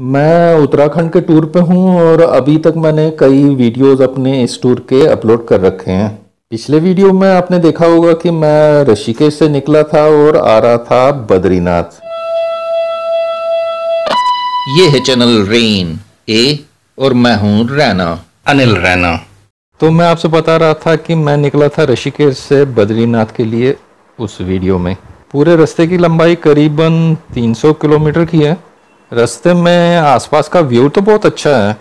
मैं उत्तराखंड के टूर पे हूँ और अभी तक मैंने कई वीडियोस अपने इस टूर के अपलोड कर रखे हैं। पिछले वीडियो में आपने देखा होगा कि मैं ऋषिकेश से निकला था और आ रहा था बद्रीनाथ। ये है चैनल रेन ए और मैं हूँ रैना। अनिल रैना। तो मैं आपसे बता रहा था कि मैं निकला था ऋषिकेश से बद्रीनाथ के लिए उस वीडियो में। पूरे रास्ते की लंबाई करीबन 300 किलोमीटर की है। रास्ते में आसपास का व्यू तो बहुत अच्छा है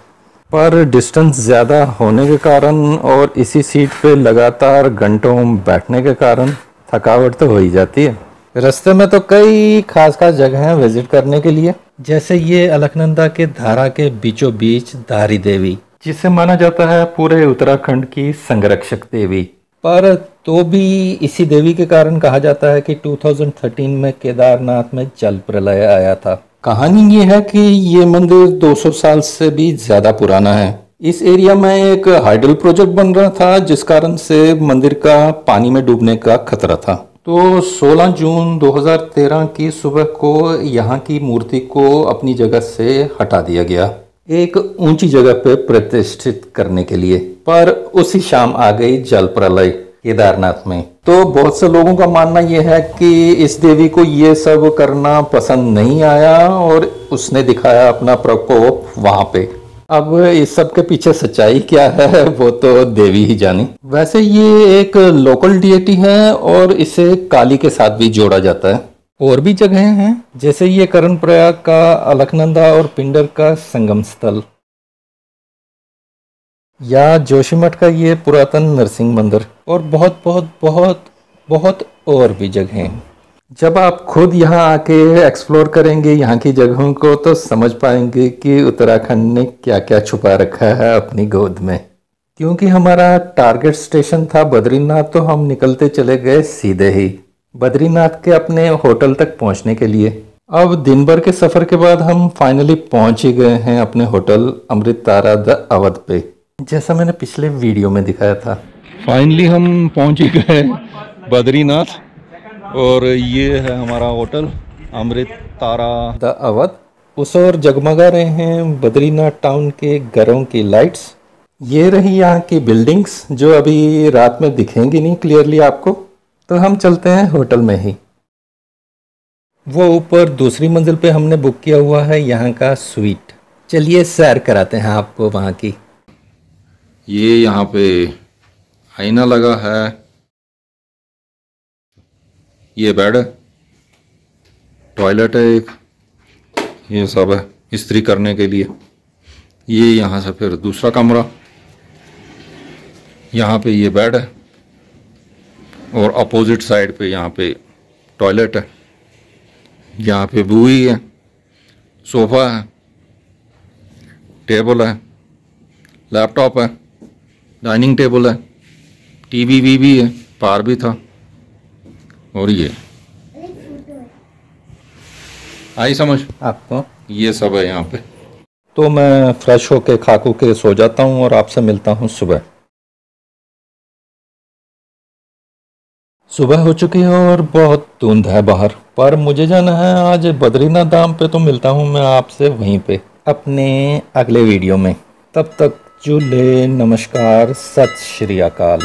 पर डिस्टेंस ज़्यादा होने के कारण और इसी सीट पे लगातार घंटों बैठने के कारण थकावट तो हो ही जाती है। रास्ते में तो कई खास खास जगह हैं विज़िट करने के लिए। जैसे ये अलकनंदा के धारा के बीचों बीच धारी देवी। जिसे माना जाता है पूरे उत्तराखंड की संरक्षक देवी। पर तो भी इसी देवी के कारण कहा जाता है कि 2013 में केदारनाथ में जल प्रलय आया था। कहानी ये है कि ये मंदिर 200 साल से भी ज़्यादा पुराना है। इस एरिया में एक हाइडल प्रोजेक्ट बन रहा था, जिस कारण से मंदिर का पानी में डूबने का खतरा था। तो 16 जून 2013 की सुबह को यहाँ की मूर्ति को अपनी जगह से हटा दिया गया, एक ऊँची जगह पे प्रतिष्ठित करने के लिए। पर उसी शाम आ गई जल प्रलय केदारनाथ में। तो बहुत से लोगों का मानना यह है कि इस देवी को ये सब करना पसंद नहीं आया और उसने दिखाया अपना प्रकोप वहाँ पे। अब इस सब के पीछे सच्चाई क्या है, वो तो देवी ही जानी। वैसे ये एक लोकल डिएटी है और इसे काली के साथ भी जोड़ा जाता है। और भी जगह हैं, जैसे ये करण प्रयाग का अलकनंदा और पिंडर का संगम स्थल। या जोशीमठ का ये पुरातन नरसिंह मंदिर और बहुत बहुत बहुत बहुत और भी जगह जब आप खुद यहाँ आके एक्सप्लोर करेंगे यहाँ की जगहों को तो समझ पाएँगे कि उत्तराखंड ने क्या क्या छुपा रखा है अपनी गोद में। क्योंकि हमारा टारगेट स्टेशन था बद्रीनाथ तो हम निकलते चले गए सीधे ही बद्रीनाथ के अपने होटल तक पहुँचने के लिए। अब दिन भर के सफ़र के बाद हम फाइनली पहुँच ही गए हैं अपने hotel Amrit Tara the Awadh पे। जैसा मैंने पिछले वीडियो में दिखाया था। फाइनली हम पहुँच ही गए बद्रीनाथ और ये है हमारा hotel Amrit Tara. The Awadh. उस और जगमगा रहे हैं बद्रीनाथ टाउन के घरों की लाइट्स ये रही यहाँ की बिल्डिंग्स जो अभी रात में दिखेंगी नहीं क्लियरली आपको। तो हम चलते हैं होटल में ही। वो ऊपर दूसरी मंजिल पे हमने बुक किया हुआ है यहाँ का स्वीट चलिए सैर कराते हैं आपको वहाँ की। ये यहाँ पे आईना लगा है। ये बेड है टॉयलेट है एक। ये सब है इस्त्री करने के लिए। ये यहाँ से फिर दूसरा कमरा। यहाँ पे ये बेड है और अपोजिट साइड पे यहाँ पे टॉयलेट है। यहाँ पे बुई है, सोफ़ा है, टेबल है, लैपटॉप है। डाइनिंग टेबल है टीवी वी भी है पार भी था। और ये? आई समझ? आपको? ये सब है यहाँ पे। तो मैं फ्रेश होके खाकू के सो जाता हूँ और आपसे मिलता हूँ सुबह। सुबह हो चुकी है और बहुत धुंध है बाहर पर मुझे जाना है आज बद्रीनाथ धाम पे तो मिलता हूँ मैं आपसे वहीं पे अपने अगले वीडियो में। तब तक चूल्हे नमस्कार सत श्री अकाल।